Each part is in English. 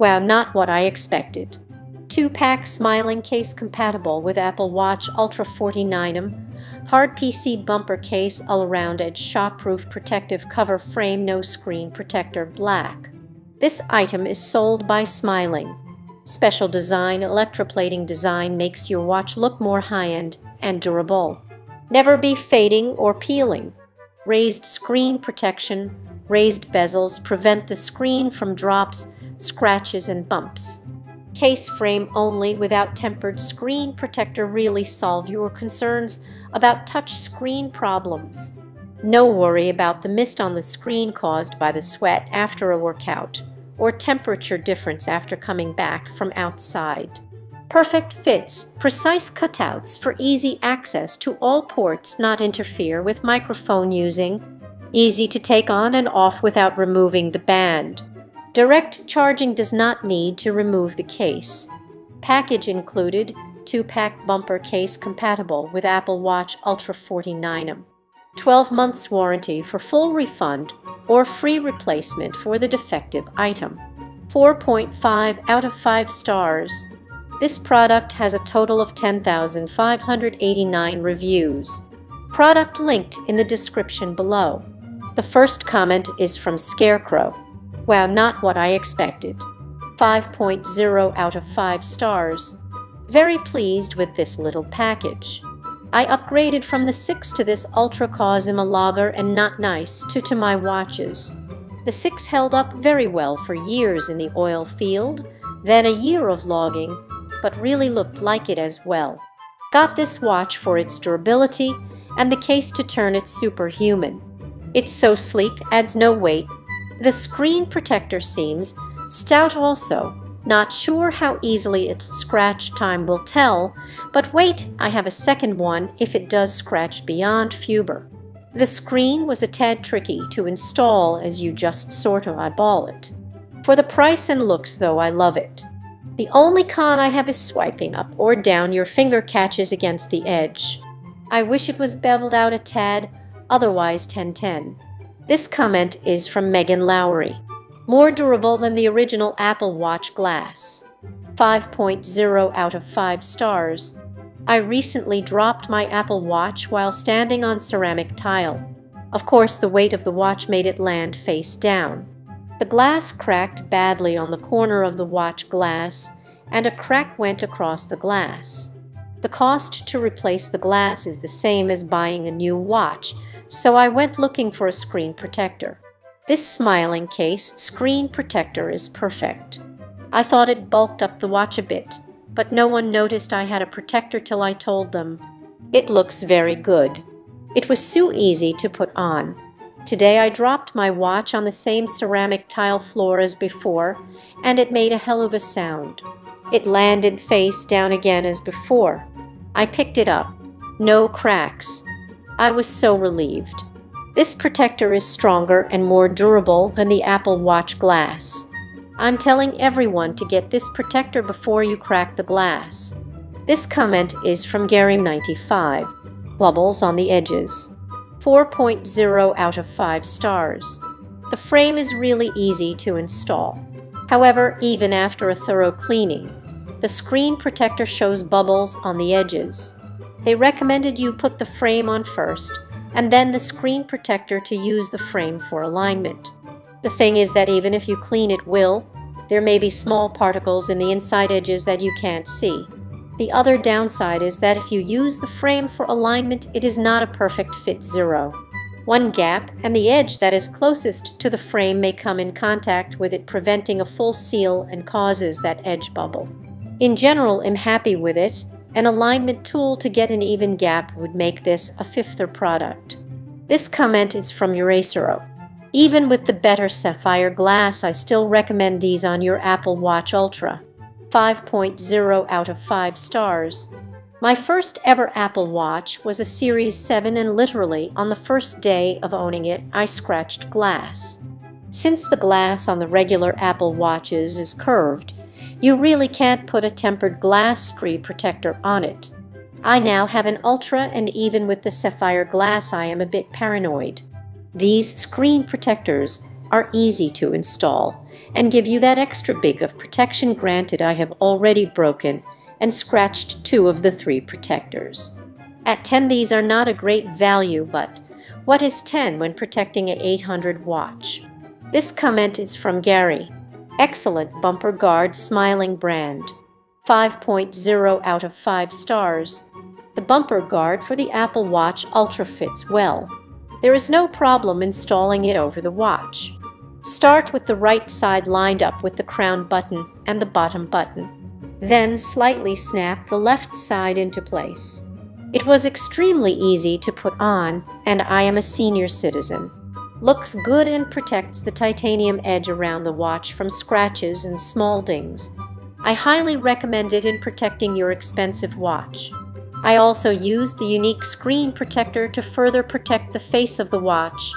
Wow, not what I expected. 2-pack smiling case compatible with Apple Watch Ultra 49M, hard PC bumper case all-around edge shockproof protective cover frame no screen protector black. This item is sold by Smiling. Special design electroplating design makes your watch look more high-end and durable. Never be fading or peeling. Raised screen protection, raised bezels prevent the screen from drops, scratches, and bumps. Case frame only without tempered screen protector really solve your concerns about touch screen problems. No worry about the mist on the screen caused by the sweat after a workout or temperature difference after coming back from outside. Perfect fits, precise cutouts for easy access to all ports not interfere with microphone using, easy to take on and off without removing the band. Direct charging does not need to remove the case. Package included 2-pack bumper case compatible with Apple Watch Ultra 49 12 months warranty for full refund or free replacement for the defective item. 4.5 out of 5 stars. This product has a total of 10,589 reviews. Product linked in the description below. The first comment is from Scarecrow. Wow, not what I expected. 5.0 out of 5 stars. Very pleased with this little package. I upgraded from the 6 to this Ultra Cosima Logger and Not Nice to to my watches. The 6 held up very well for years in the oil field, then a year of logging, but really looked like it as well. Got this watch for its durability and the case to turn it superhuman. It's so sleek, adds no weight. The screen protector seems stout also. Not sure how easily it'll scratch time will tell, but wait, I have a second one if it does scratch beyond Fuber. The screen was a tad tricky to install as you just sort of eyeball it. For the price and looks though, I love it. The only con I have is swiping up or down your finger catches against the edge. I wish it was beveled out a tad, otherwise 1010. This comment is from Megan Lowry. More durable than the original Apple Watch glass. 5.0 out of 5 stars. I recently dropped my Apple Watch while standing on ceramic tile. Of course, the weight of the watch made it land face down. The glass cracked badly on the corner of the watch glass, and a crack went across the glass. The cost to replace the glass is the same as buying a new watch, so I went looking for a screen protector. This smiling case screen protector is perfect. I thought it bulked up the watch a bit, but no one noticed I had a protector till I told them. It looks very good. It was so easy to put on. Today I dropped my watch on the same ceramic tile floor as before, and it made a hell of a sound. It landed face down again as before. I picked it up. No cracks. I was so relieved. This protector is stronger and more durable than the Apple Watch glass. I'm telling everyone to get this protector before you crack the glass. This comment is from Gary95. Bubbles on the edges. 4.0 out of 5 stars. The frame is really easy to install. However, even after a thorough cleaning, the screen protector shows bubbles on the edges. They recommended you put the frame on first, and then the screen protector to use the frame for alignment. The thing is that even if you clean it will, there may be small particles in the inside edges that you can't see. The other downside is that if you use the frame for alignment, it is not a perfect fit zero. One gap and the edge that is closest to the frame may come in contact with it preventing a full seal and causes that edge bubble. In general, I'm happy with it. An alignment tool to get an even gap would make this a fifth product. This comment is from Erasero. Even with the better sapphire glass, I still recommend these on your Apple Watch Ultra. 5.0 out of 5 stars. My first ever Apple Watch was a Series 7 and literally, on the first day of owning it, I scratched glass. Since the glass on the regular Apple Watches is curved, you really can't put a tempered glass screen protector on it. I now have an Ultra and even with the sapphire glass I am a bit paranoid. These screen protectors are easy to install and give you that extra big of protection granted I have already broken and scratched two of the three protectors. At 10 these are not a great value, but what is 10 when protecting a 800 watch? This comment is from Gary. Excellent bumper guard smiling brand. 5.0 out of 5 stars. The bumper guard for the Apple Watch Ultra fits well. There is no problem installing it over the watch. Start with the right side lined up with the crown button and the bottom button. Then slightly snap the left side into place. It was extremely easy to put on, and I am a senior citizen. Looks good and protects the titanium edge around the watch from scratches and small dings. I highly recommend it in protecting your expensive watch. I also used the unique screen protector to further protect the face of the watch.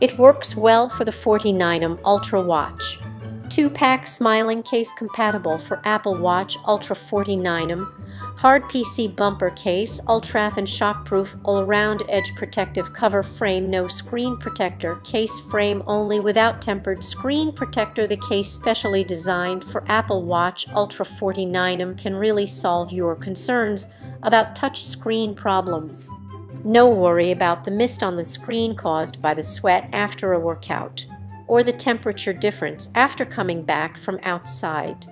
It works well for the 49M Ultra watch. 2-pack smiling case compatible for Apple Watch Ultra 49M, hard PC bumper case, ultra and shockproof all-around edge protective cover frame, no screen protector, case frame only without tempered screen protector. The case specially designed for Apple Watch Ultra 49M can really solve your concerns about touch screen problems. No worry about the mist on the screen caused by the sweat after a workout or the temperature difference after coming back from outside.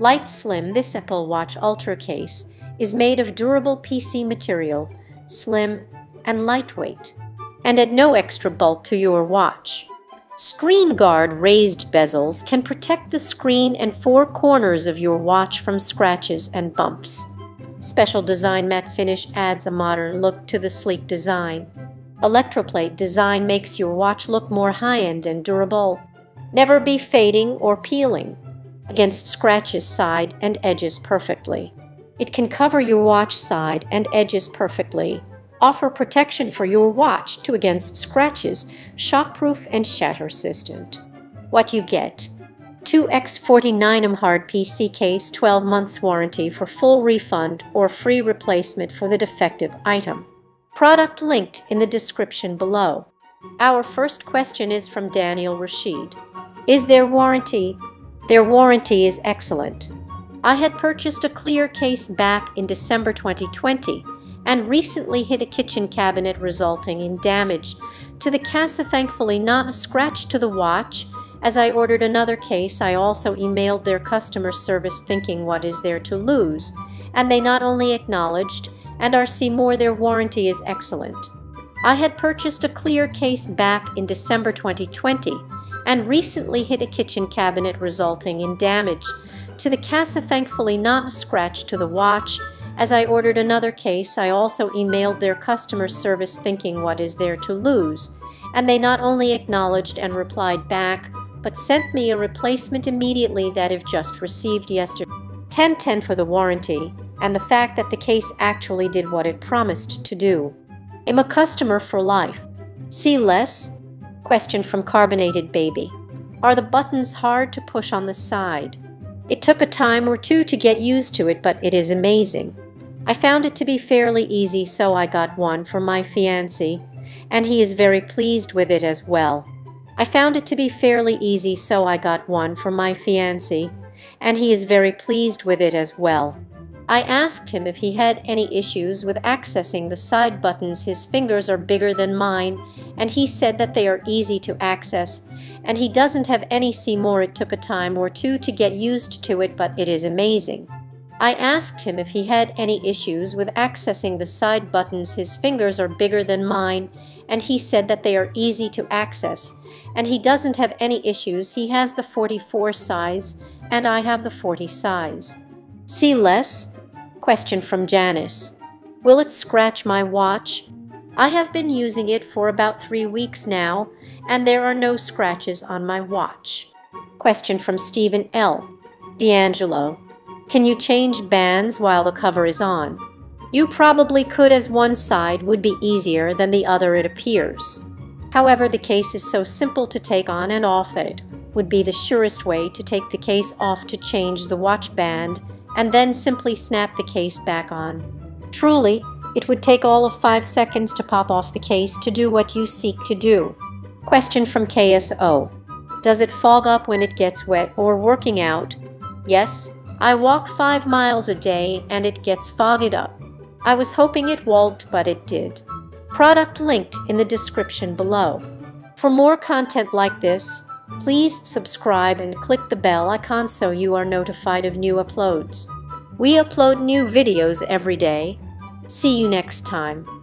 Light Slim, this Apple Watch Ultra case, is made of durable PC material, slim and lightweight, and at no extra bulk to your watch. Screen Guard raised bezels can protect the screen and four corners of your watch from scratches and bumps. Special design matte finish adds a modern look to the sleek design. Electroplate design makes your watch look more high-end and durable. Never be fading or peeling against scratches side and edges perfectly. It can cover your watch side and edges perfectly. Offer protection for your watch to against scratches, shockproof and shatter resistant. What you get 2x49M hard PC case 12 months warranty for full refund or free replacement for the defective item. Product linked in the description below. Our first question is from Daniel Rashid. Is there warranty? Their warranty is excellent. I had purchased a clear case back in December 2020 and recently hit a kitchen cabinet resulting in damage to the casa thankfully not a scratch to the watch as I ordered another case I also emailed their customer service thinking what is there to lose and they not only acknowledged and our more their warranty is excellent. I had purchased a clear case back in December 2020 and recently hit a kitchen cabinet resulting in damage to the casa thankfully not a scratch to the watch as I ordered another case I also emailed their customer service thinking what is there to lose and they not only acknowledged and replied back but sent me a replacement immediately that I've just received yesterday. 1010 for the warranty and the fact that the case actually did what it promised to do. I'm a customer for life. See less? Question from Carbonated Baby. Are the buttons hard to push on the side? It took a time or two to get used to it, but it is amazing. I found it to be fairly easy, so I got one for my fiancé, and he is very pleased with it as well. I found it to be fairly easy, so I got one for my fiancé, and he is very pleased with it as well. I asked him if he had any issues with accessing the side buttons. His fingers are bigger than mine, and he said that they are easy to access, and he doesn't have any Seymour. It took a time or two to get used to it, but it is amazing. I asked him if he had any issues with accessing the side buttons. His fingers are bigger than mine, and he said that they are easy to access, and he doesn't have any issues. He has the 44 size, and I have the 40 size. See less? Question from Janice. Will it scratch my watch? I have been using it for about three weeks now, and there are no scratches on my watch. Question from Stephen L. D'Angelo. Can you change bands while the cover is on? You probably could as one side would be easier than the other it appears. However, the case is so simple to take on and off it would be the surest way to take the case off to change the watch band and then simply snap the case back on. Truly, it would take all of 5 seconds to pop off the case to do what you seek to do. Question from KSO. Does it fog up when it gets wet or working out? Yes, I walk 5 miles a day and it gets fogged up. I was hoping it won't, but it did. Product linked in the description below. For more content like this, please subscribe and click the bell icon so you are notified of new uploads. We upload new videos every day. See you next time.